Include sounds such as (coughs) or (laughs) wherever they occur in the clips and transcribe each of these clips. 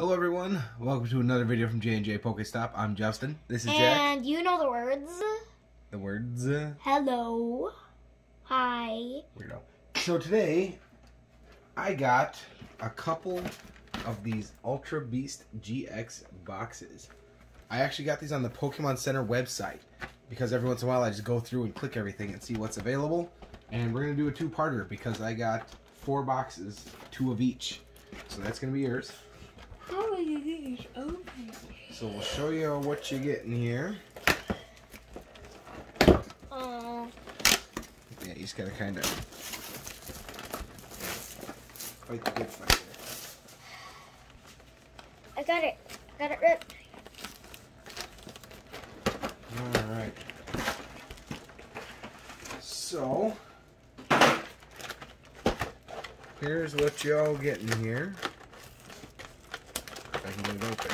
Hello everyone, welcome to another video from J&J Pokestop. I'm Justin. This is Jack. And you know the words. The words. Hello. Hi. Weirdo. So today, I got a couple of these Ultra Beast GX boxes. I actually got these on the Pokemon Center website because every once in a while I just go through and click everything and see what's available. And we're going to do a two-parter because I got four boxes, two of each. So that's going to be yours. How are you open? So we'll show you what you get in here. Uh, Yeah, you just gotta kind of fight the good fight I got it. I got it ripped. All right. So here's what y'all get in here. If I can get it open.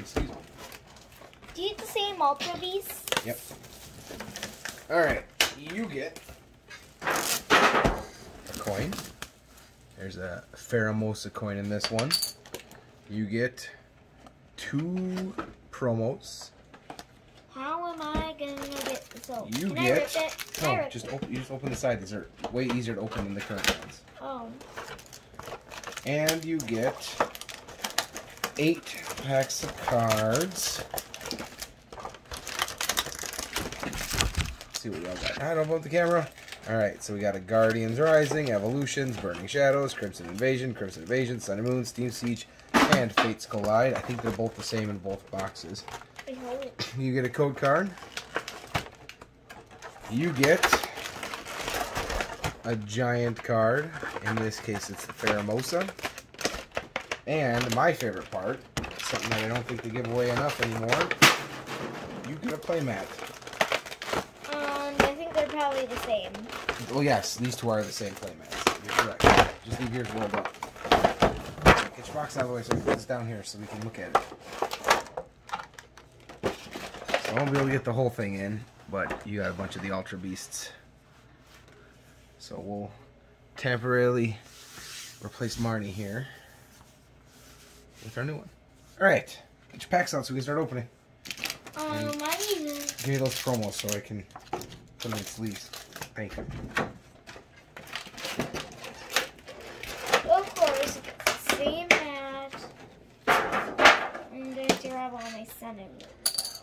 Excuse me. Do you get the same Ultra Beast? Yep. All right, you get a coin. There's a Pheromosa coin in this one. You get two promos. How am I gonna open? You get- rip it? Can I No, just open. You just open the side. These are way easier to open than the current ones. Oh. And you get eight packs of cards. Let's see what we all got. I don't about the camera. All right, so we got a Guardians Rising, Evolutions, Burning Shadows, Crimson Invasion, Crimson Invasion, Sun and Moon, Steam Siege, and Fates Collide. I think they're both the same in both boxes. I hold it. You get a code card. You get a giant card. In this case, it's the Pheromosa. And my favorite part, something that I don't think they give away enough anymore, you get a playmat. Um, I think they're probably the same. Well, yes, these two are the same playmats. You're correct. Just leave yours rolled up. Get your box out of the way so we can put this down here so we can look at it. Won't be able to get the whole thing in, but you got a bunch of the Ultra Beasts. So we'll temporarily replace Marnie here with our new one. Alright, get your packs out so we can start opening. Um. Give me those promos so I can put them in sleeves. Thank you. Of course, same hat. I'm going to grab all my sun and moon out.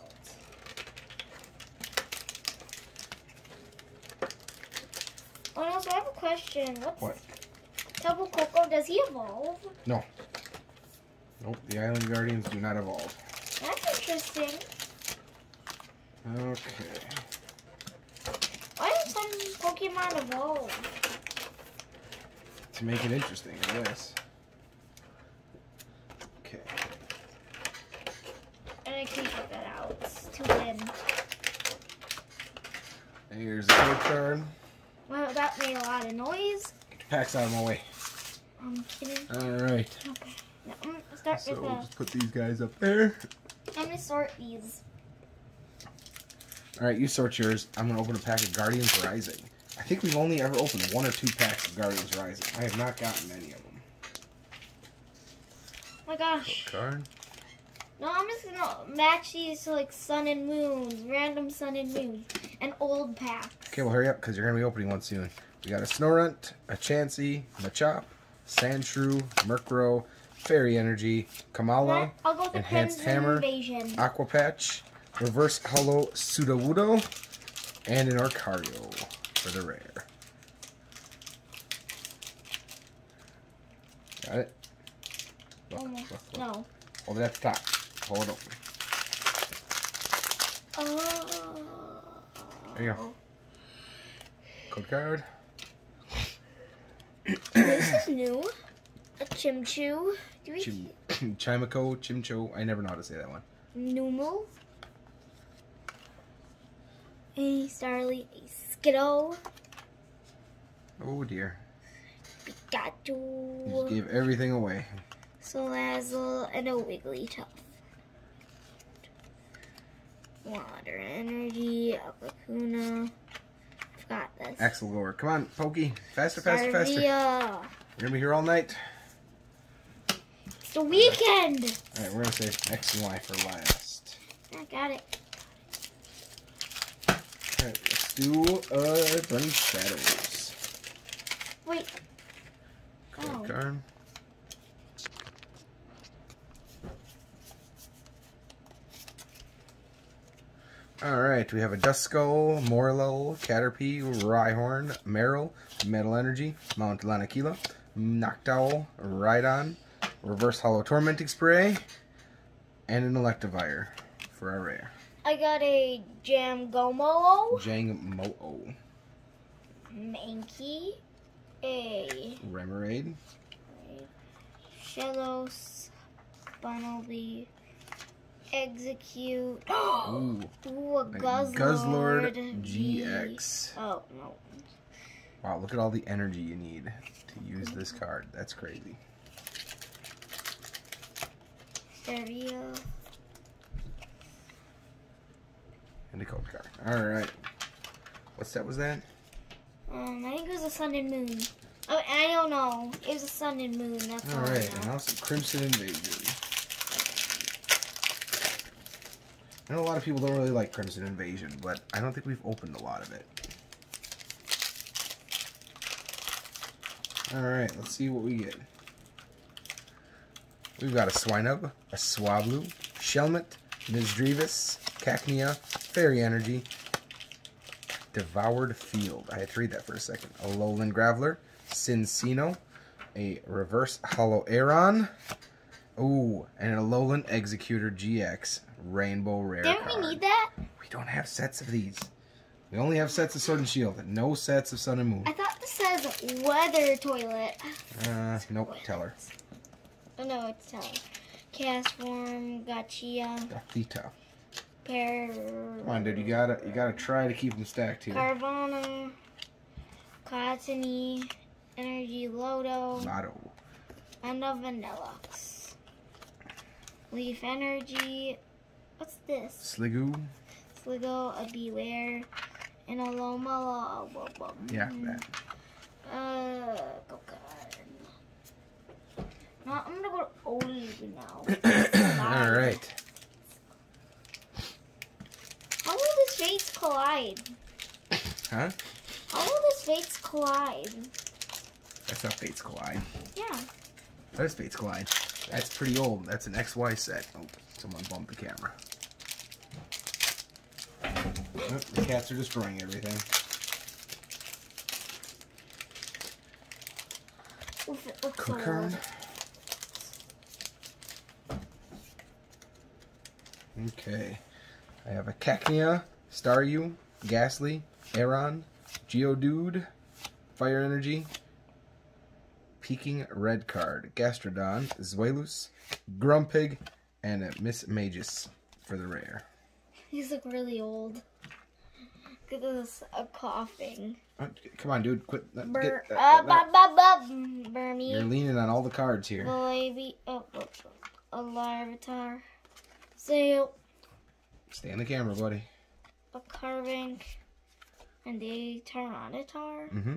Oh, and also, I have a question. What's What? Tapu Koko? Oh, does he evolve? No. Nope, the Island Guardians do not evolve. That's interesting. Okay. Why do some Pokemon evolve? To make it interesting, I guess. Okay. And I can't get that out. It's too thin. Here's the card. Wow, that made a lot of noise. Get your packs out of my way. Um, I'm kidding. Alright. Okay. Now, I'm gonna start So with we'll the. just put these guys up there. I'm gonna sort these. Alright, you sort yours. I'm going to open a pack of Guardians Rising. I think we've only ever opened one or two packs of Guardians Rising. I have not gotten any of them. Oh my gosh. Card. No, I'm just gonna match these to like sun and moons, random sun and moons, and old packs. Okay, well hurry up because you're going to be opening one soon. We got a Snorunt, a Chansey, Machop, Sandshrew, Murkrow, Fairy Energy, Kamala, I'll go with the Enhanced Hammer. Invasion. Aqua Patch, Reverse Hollow Sudowoodo, and an Arcario for the rare. Got it? Look, Almost. look, look. No. Hold it at the top. Hold it open. Oh. There you go. Oh. Code card. this is new. A Chimchu. Do we Chim (coughs) Chimico, Chimcho. I never know how to say that one. move? A Starly, a Skittle. Oh dear. You just Pikachu, gave everything away. Salazzle, and a Wigglytuff. Water Energy, Aquacuna, forgot this. Axel Gore. Come on, Pokey. Faster, faster, faster. We're gonna be here all night. It's the weekend. Alright, we're gonna save X and Y for last. I got it. Alright, let's do uh Burning Shadows. Wait. Code Oh. Card. Alright, we have a Duskull, Morlul, Caterpie, Rhyhorn, Marill, Metal Energy, Mount Lanakila, Noctowl, Rhydon, Reverse Hollow Tormenting Spray, and an Electivire for our rare. I got a Jam Gomo, Jang Mo-O, Mankey, a Remoraid, Shellos, Bunnelby, Exeggcute. Ooh, Ooh, a Guzzlord. Guzzlord GX. Oh, no. Wow, look at all the energy you need to use this card. That's crazy. Stereo. And a code card. Alright. What set was that? Um, I think it was a sun and moon. Oh, I don't know. It was a sun and moon. That's Alright, and know. now some Crimson Invasion. I know a lot of people don't really like Crimson Invasion, but I don't think we've opened a lot of it. Alright, let's see what we get. We've got a Swinub, a Swablu, Shelmet, Misdreavus, Cacnea, Fairy Energy, Devoured Field. I had to read that for a second. A Alolan Graveler, Cinccino, a Reverse Hollow Aron, ooh, and a Alolan Exeggutor GX Rainbow Rare Didn't card. we need that? We don't have sets of these. We only have sets of Sword and Shield, no sets of Sun and Moon. I thought this says weather toilet. Uh, nope, tell her. Oh, no, it's telling. Castform, Gachia, Gothita. Pair. Come on, dude, you gotta, you gotta try to keep them stacked here. Carvanha, Cottonee, Energy Lodo, Lotto. and a Vanilluxe. Leaf Energy. What's this? Sliggoo. Sligo, a Bewear, and a Loma. Yeah, that. Uh, go card. No, I'm gonna go to old now. (coughs) Alright. How will this Fates collide? Huh? How will this Fates collide? That's not Fates Collide. Yeah. That is Fates Collide. That's pretty old. That's an XY set. Oh, someone bumped the camera. Oh, the cats are destroying everything. Oof, it looks Cookern. old. Okay. I have a Cacnea, Staryu, Gastly, Aron, Geodude, Fire Energy, Peeking Red Card, Gastrodon, Zweilous, Grumpig, and Mismagius for the rare. These look really old. Look at this, a coughing. Oh, come on, dude. Quit. uh, Bur- get- uh, uh, uh, ba ba ba You're leaning on all the cards here. Baby. Oh, oh, oh, a Larvitar. Sail. Stay in the camera, buddy. A Carving. And a Tyranitar. Mm-hmm.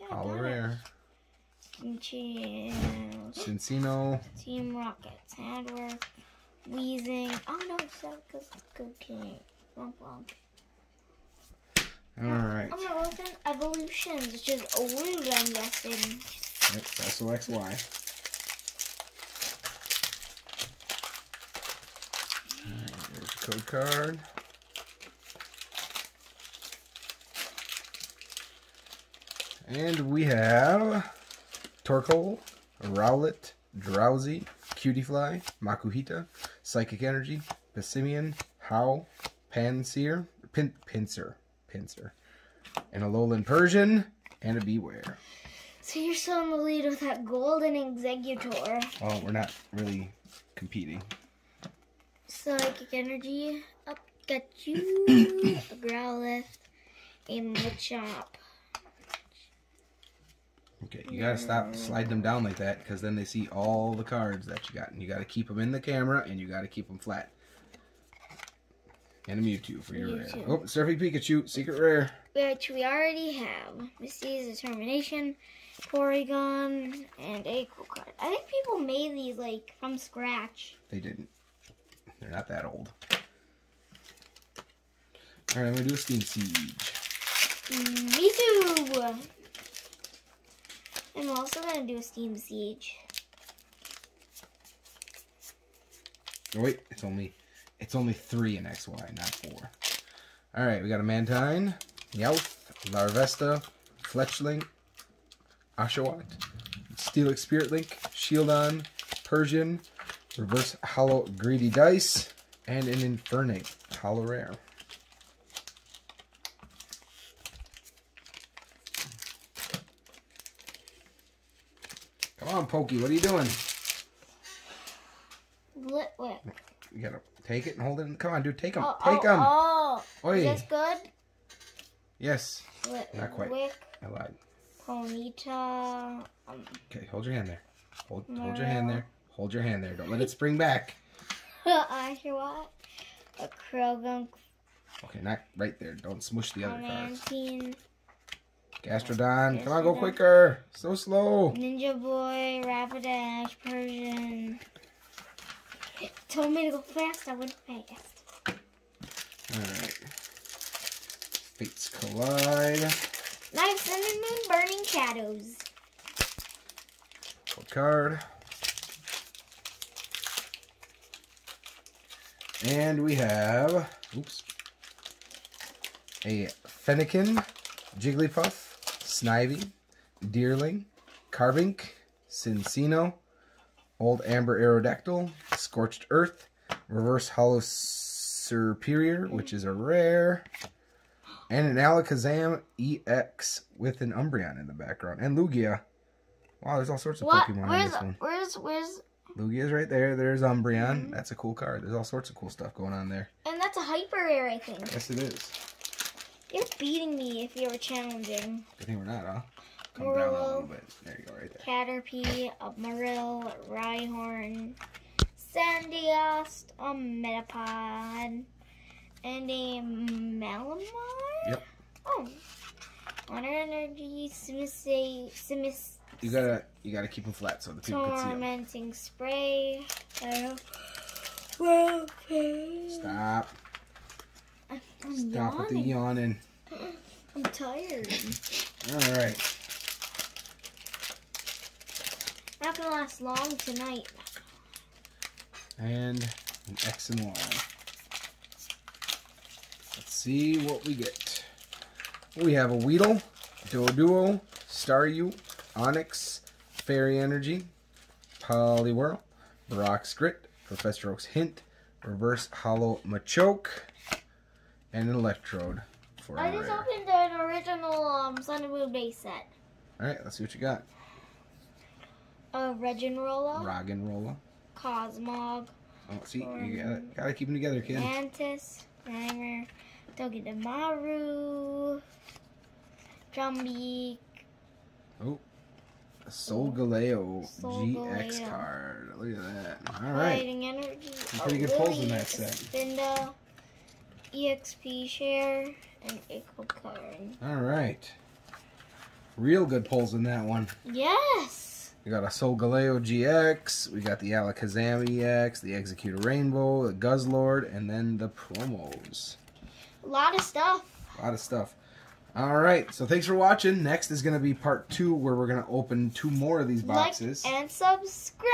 Yeah, All got it. Chill. Cinccino. Team Rockets. Handwork. Wheezing. Oh no, it's it's cocaine. Lump lump. All right. I'm gonna open Evolutions, which is old, I'm guessing. That's. Alright, There's the code card. And we have Torkoal, Rowlet, Drowzee, Cutiefly, Makuhita, Psychic Energy, Passimian, How, Panseer, Pin, Pinsir, Pinsir, and a Alolan Persian, and a Bewear. So you're still in the lead with that golden Exeggutor. Oh, we're not really competing. Psychic energy. Up, got you. (coughs) a Growlithe. A Machop. Okay, you gotta stop sliding them down like that because then they see all the cards that you got, and you gotta keep them in the camera and you gotta keep them flat. And a Mewtwo for your rare. Oh, Surfy Pikachu, secret rare. Which we already have. Misty's Determination, Porygon, and a cool card. I think people made these like from scratch. They didn't. They're not that old. All right, I'm gonna do a Steam Siege. Me too! I'm also gonna do a Steam Siege. Oh wait, it's only it's only three in XY, not four. All right, we got a Mantine, Meowth, Larvesta, Fletchling, Oshawott, Steelix Spirit Link, Shieldon, Persian, Reverse Hollow Greedy Dice, and an Infernape Hollow Rare. Come on, Pokey, what are you doing? Litwick. You gotta take it and hold it. Come on, dude, take them. Oh, take oh, them. oh. Oi. Is this good? Yes, Not quite. Litwick, I lied. Ponyta, um, Okay, hold your hand there. Hold, hold your hand there. Hold your hand there. Don't let it spring back. (laughs) I hear what? A Krogan, Okay, not right there. Don't smush the other cards. Gastrodon, come on, go quicker. So slow. Ninja Boy, Rapidash, Persian. It told me to go fast, I went fast. Alright. Fates collide. Night Cinnamon Moon, Burning Shadows. Code card. And we have, oops, a Fennekin, Jigglypuff, Snivy, Deerling, Carvink, Cinccino, Old Amber Aerodactyl, Scorched Earth, Reverse Hollow Superior, which is a rare, and an Alakazam EX with an Umbreon in the background, and Lugia. Wow, there's all sorts of What? Pokemon in Where's, this one. where's, where's, Lugia's right there. There's Umbreon. Mhm. That's a cool card. There's all sorts of cool stuff going on there. and that's a hyper rare, I think. Yes, it is. You're beating me if you were challenging. I think we're not, huh? Come down a little bit. There you go, right there. Caterpie, a Marill, Rhyhorn, Sandiost, a Metapod, and a Malamar? Yep. Oh. Water Energy, Simis, Simis, You gotta, you gotta keep them flat so the people can see them. Tormenting Spray. Stop. I'm, Stop with the yawning. yawning. I'm tired. All right. Not gonna last long tonight. And an X and Y. Let's see what we get. We have a Weedle, Doduo, Staryu, Onix, Fairy Energy, Poliwhirl, Brock's Grit, Professor Oak's Hint, Reverse Hollow Machoke, and an Electrode for I just opened an original um, Sun and Moon base set. Alright, let's see what you got. A Regirola, Roggenrola. Cosmog, Oh, see, you gotta, gotta keep them together, kid. Mantis, Reimer, Togedemaru, Trumbeak, Oh. A Solgaleo GX card. Look at that. Alright. Fighting Energy, Some pretty good pulls in that set. Spinda, EXP Share, and Echo Card. Alright. Real good pulls in that one. Yes! We got a Solgaleo GX, we got the Alakazam EX, the Exeggutor Rainbow, the Guzzlord, and then the promos. A lot of stuff. A lot of stuff. Alright, so thanks for watching. Next is going to be part two where we're going to open two more of these boxes. Like and subscribe.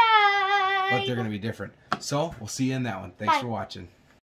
but they're going to be different. So, we'll see you in that one. Thanks Bye. for watching.